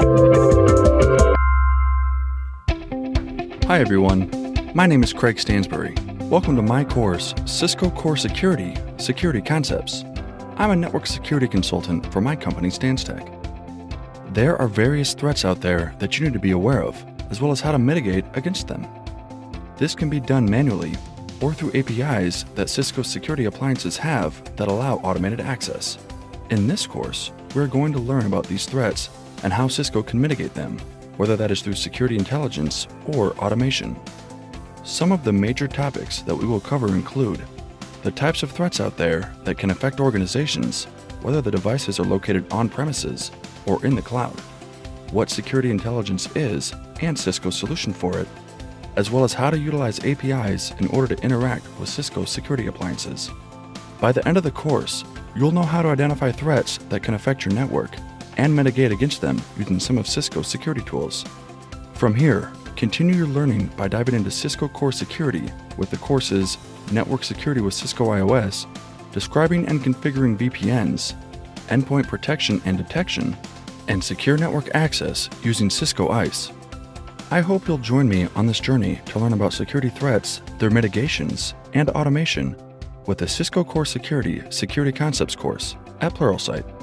Hi everyone, my name is Craig Stansbury. Welcome to my course, Cisco Core Security Security Concepts. I'm a network security consultant for my company StansTech. There are various threats out there that you need to be aware of, as well as how to mitigate against them. This can be done manually or through APIs that Cisco security appliances have that allow automated access. In this course, we're going to learn about these threats and how Cisco can mitigate them, whether that is through security intelligence or automation. Some of the major topics that we will cover include the types of threats out there that can affect organizations, whether the devices are located on premises or in the cloud, what security intelligence is and Cisco's solution for it, as well as how to utilize APIs in order to interact with Cisco security appliances. By the end of the course, you'll know how to identify threats that can affect your network and mitigate against them using some of Cisco's security tools. From here, continue your learning by diving into Cisco Core Security with the courses Network Security with Cisco IOS, Describing and Configuring VPNs, Endpoint Protection and Detection, and Secure Network Access using Cisco ISE. I hope you'll join me on this journey to learn about security threats, their mitigations, and automation with the Cisco Core Security Security Concepts course at Pluralsight.